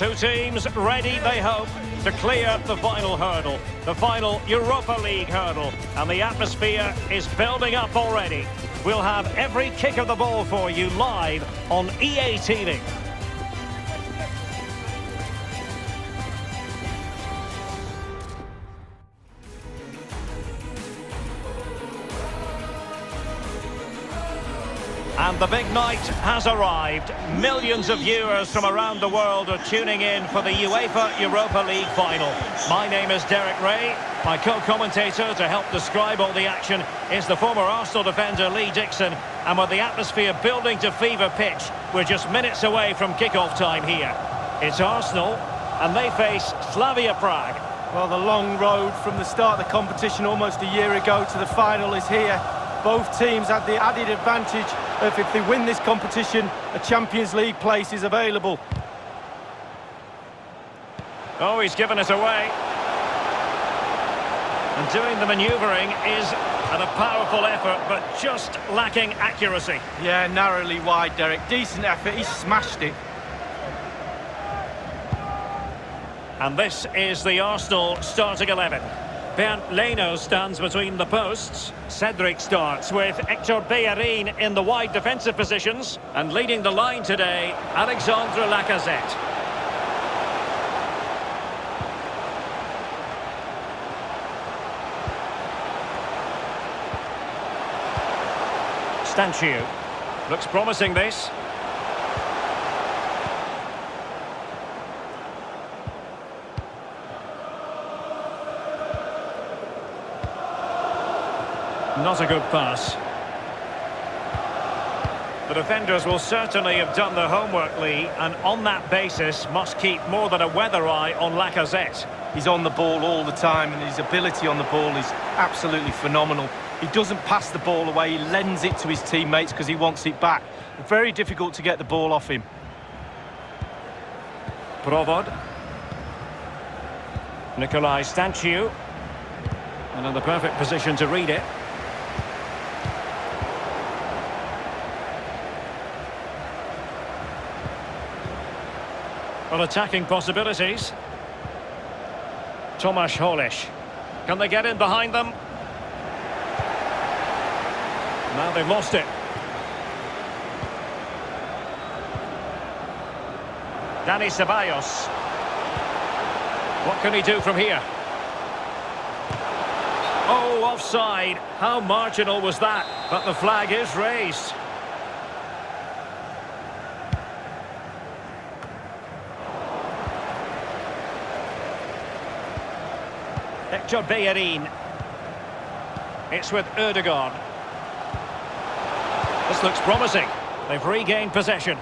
Two teams ready, they hope, to clear the final hurdle, the final Europa League hurdle. And the atmosphere is building up already. We'll have every kick of the ball for you live on EA TV. The big night has arrived. Millions of viewers from around the world are tuning in for the UEFA Europa League final. My name is Derek Ray. My co-commentator to help describe all the action is the former Arsenal defender Lee Dixon. And with the atmosphere building to fever pitch, we're just minutes away from kick-off time here. It's Arsenal, and they face Slavia Prague. Well, the long road from the start of the competition almost a year ago to the final is here. Both teams had the added advantage of if they win this competition, a Champions League place is available. Oh, he's given it away. And doing the manoeuvring is at a powerful effort, but just lacking accuracy. Yeah, narrowly wide, Derek. Decent effort, he smashed it. And this is the Arsenal starting 11. Bernd Leno stands between the posts. Cedric starts with Hector Bellerin in the wide defensive positions. And leading the line today, Alexandre Lacazette. Stanciu. Looks promising this. Not a good pass. The defenders will certainly have done their homework, Lee, and on that basis must keep more than a weather eye on Lacazette. He's on the ball all the time, and his ability on the ball is absolutely phenomenal. He doesn't pass the ball away, he lends it to his teammates because he wants it back. Very difficult to get the ball off him. Provod. Nicolae Stanciu. And in the perfect position to read it. Well, attacking possibilities. Tomáš Holeš. Can they get in behind them? Now they've lost it. Dani Ceballos. What can he do from here? Oh, offside. How marginal was that? But the flag is raised. Hector Bellerin. It's with Ødegaard. This looks promising. They've regained possession.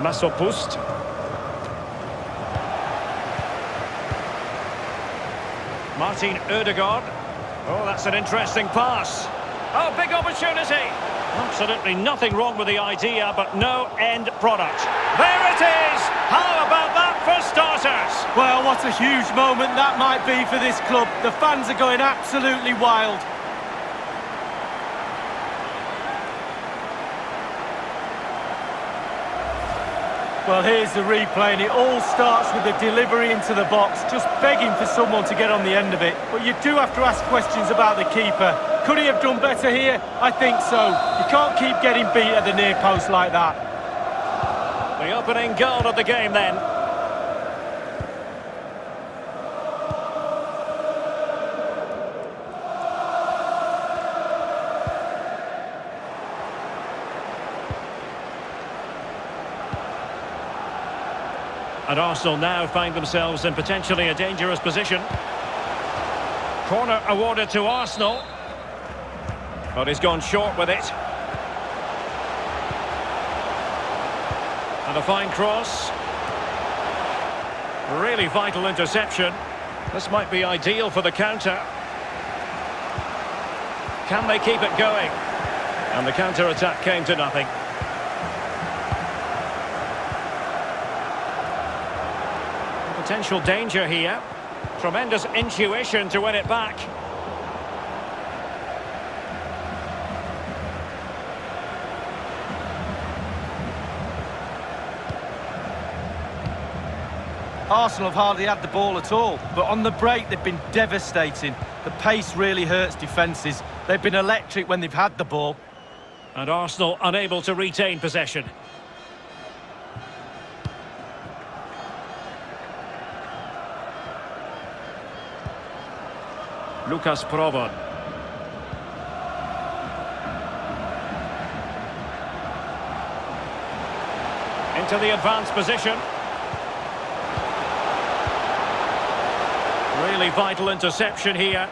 Masopust. Martin Ødegaard. Oh, that's an interesting pass. Oh, big opportunity. Absolutely nothing wrong with the idea, but no end product. There it is! How about that for starters? Well, what a huge moment that might be for this club. The fans are going absolutely wild. Well, here's the replay, and it all starts with the delivery into the box, just begging for someone to get on the end of it. But you do have to ask questions about the keeper. Could he have done better here? I think so. You can't keep getting beat at the near post like that. The opening goal of the game then. And Arsenal now find themselves in potentially a dangerous position. Corner awarded to Arsenal. But he's gone short with it. And a fine cross. Really vital interception. This might be ideal for the counter. Can they keep it going? And the counter-attack came to nothing. potential danger here. Tremendous intuition to win it back. Arsenal have hardly had the ball at all, but on the break they've been devastating. The pace really hurts defences. They've been electric when they've had the ball. And Arsenal unable to retain possession. Lucas Provod. Into the advanced position. Really vital interception here.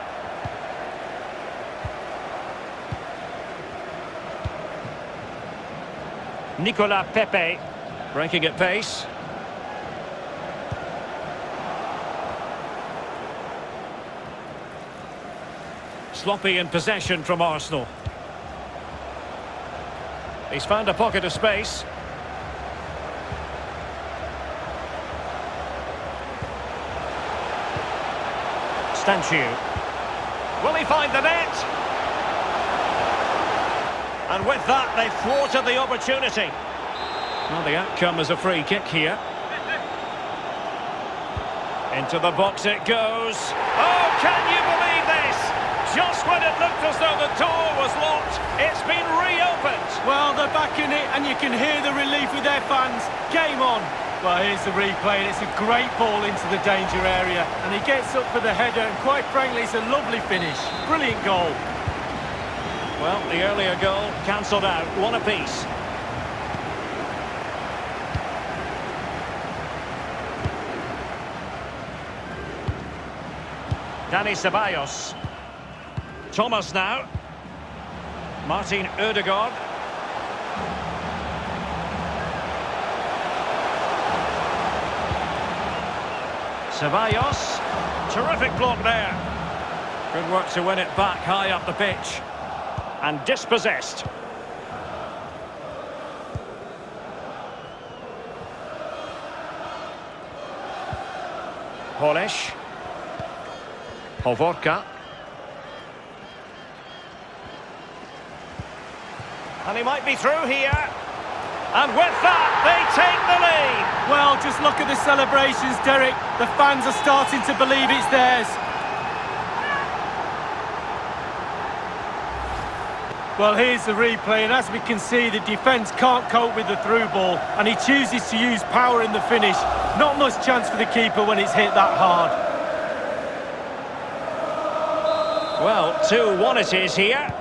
Nicolas Pepe breaking at pace. Sloppy in possession from Arsenal. He's found a pocket of space. Stanciu. Will he find the net? And with that, they've thwarted the opportunity. Well, the outcome is a free kick here. Into the box it goes. Oh, can you believe this? Just when it looked as though the door was locked, it's been reopened. Well, they're back in it, and you can hear the relief with their fans. Game on. Well, here's the replay, and it's a great ball into the danger area. And he gets up for the header, and quite frankly, it's a lovely finish. Brilliant goal. Well, the earlier goal cancelled out. One apiece. Dani Ceballos. Thomas now. Martin Odegaard. Ceballos. Terrific block there. Good work to win it back high up the pitch. And dispossessed. Polish. Hovorka. And he might be through here. And with that, they take the lead. Well, just look at the celebrations, Derek. The fans are starting to believe it's theirs. Well, here's the replay, and as we can see, the defence can't cope with the through ball, and he chooses to use power in the finish. Not much chance for the keeper when it's hit that hard. Well, 2-1 it is here.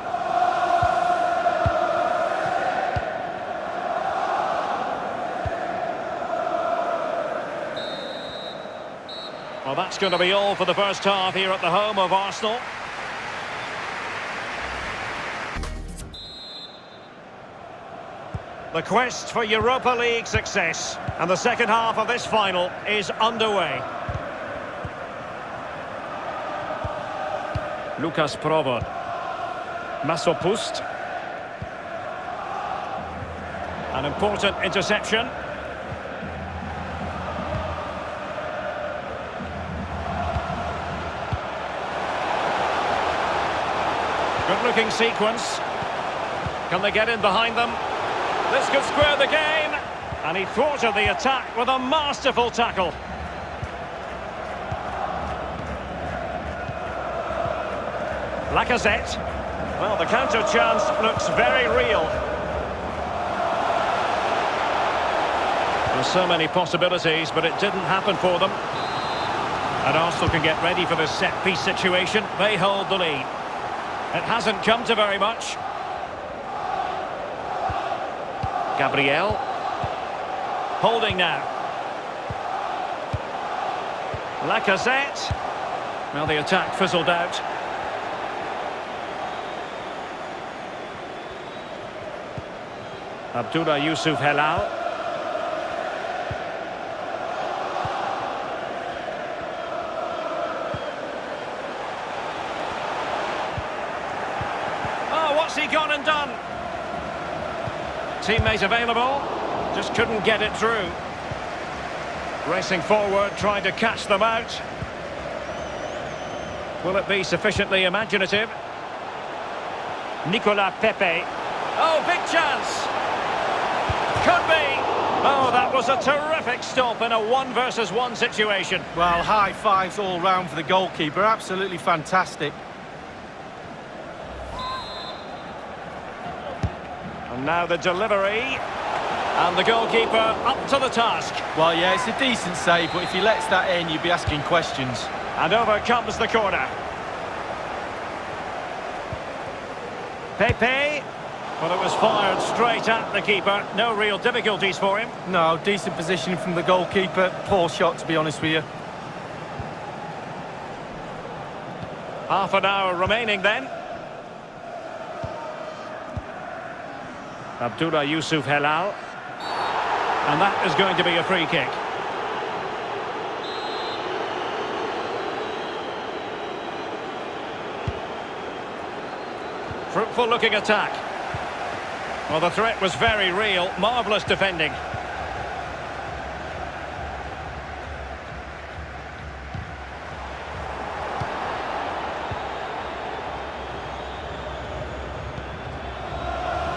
Well, that's going to be all for the first half here at the home of Arsenal. The quest for Europa League success and the second half of this final is underway. Lucas Provod. Masopust. An important interception. Looking sequence. Can they get in behind them? This could square the game. And he thwarted the attack with a masterful tackle. Lacazette. Well, the counter chance looks very real. There's so many possibilities, but it didn't happen for them. And Arsenal can get ready for this set-piece situation. They hold the lead. It hasn't come to very much. Gabriel. Holding now. Lacazette. Well, the attack fizzled out. Abdullah Yusuf Helal. Oh, what's he gone and done? Teammate available, just couldn't get it through. Racing forward, trying to catch them out. Will it be sufficiently imaginative? Nicolas Pepe. Oh, big chance! Could be! Oh, that was a terrific stop in a one versus one situation. Well, high fives all round for the goalkeeper. Absolutely fantastic. And now the delivery. And the goalkeeper up to the task. Well, yeah, it's a decent save, but if he lets that in, you'd be asking questions. And over comes the corner. Pepe. Well, it was fired straight at the keeper. No real difficulties for him. No, decent position from the goalkeeper. Poor shot, to be honest with you. Half an hour remaining then. Abdullah Yusuf Helal. And that is going to be a free kick. Fruitful looking attack. Well, the threat was very real. Marvellous defending.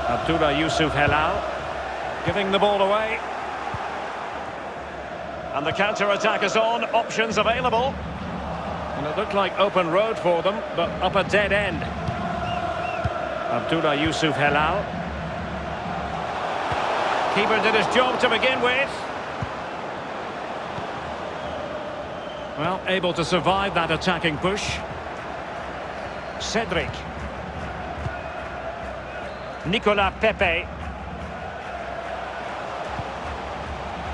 Abdullah Yusuf Helal giving the ball away. And the counter-attack is on, options available. And it looked like open road for them, but up a dead end. Abdullah Yusuf Helal. Keeper did his job to begin with. Well, able to survive that attacking push. Cedric. Nicolas Pepe.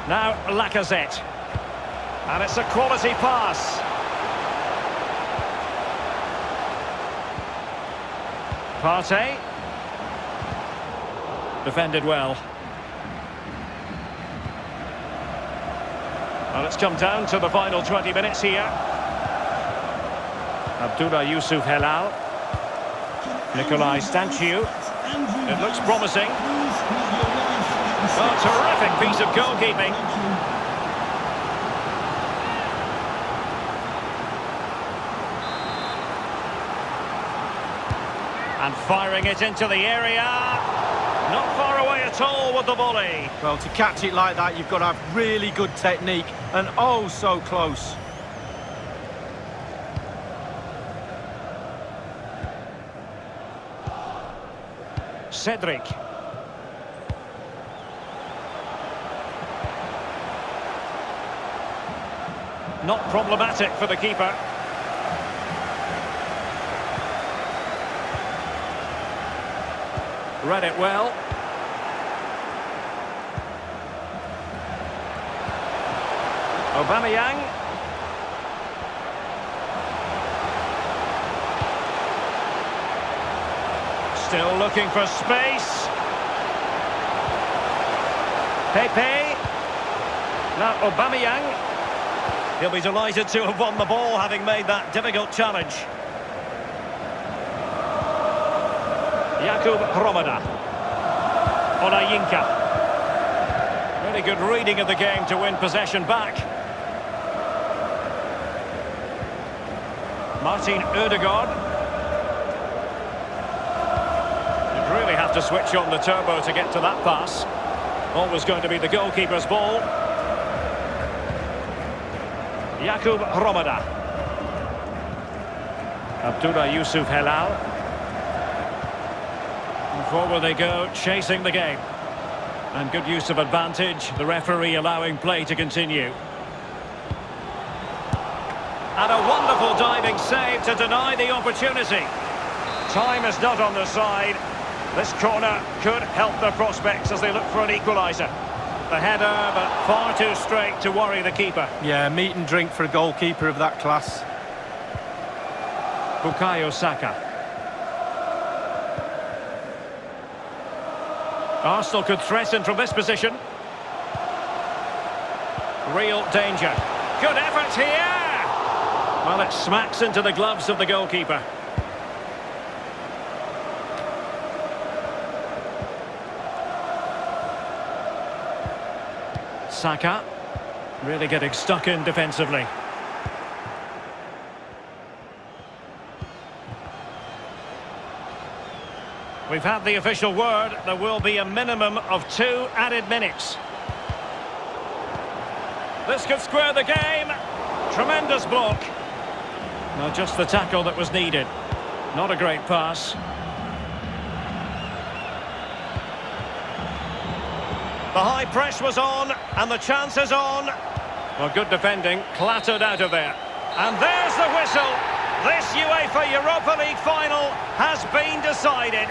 Now Lacazette. And it's a quality pass. Partey. Defended well. Well, it's come down to the final 20 minutes here. Abdullah Yusuf Helal. Nicolae Stanciu. It looks promising. Oh, terrific piece of goalkeeping. And firing it into the area. Not far away at all with the volley. Well, to catch it like that, you've got to have really good technique. And oh, so close. Cedric. Not problematic for the keeper. Read it well. Aubameyang. Still looking for space. Pepe. Now Aubameyang. He'll be delighted to have won the ball, having made that difficult challenge. Jakub Hromada. Olayinka. Really good reading of the game to win possession back. Martin Odegaard. Really have to switch on the turbo to get to that pass. Always going to be the goalkeeper's ball. Jakub Hromada. Abdullah Yusuf Helal. And forward they go, chasing the game. And good use of advantage, the referee allowing play to continue. And a wonderful diving save to deny the opportunity. Time is not on the side. This corner could help their prospects as they look for an equaliser. The header, but far too straight to worry the keeper. Yeah, meat and drink for a goalkeeper of that class. Bukayo Saka. Arsenal could threaten from this position. Real danger. Good effort here! Well, it smacks into the gloves of the goalkeeper. Saka. Really getting stuck in defensively. We've had the official word. There will be a minimum of two added minutes. This could square the game. Tremendous block. Well, just the tackle that was needed. Not a great pass. The high press was on, and the chance is on. Well, good defending, clattered out of there. And there's the whistle. This UEFA Europa League final has been decided.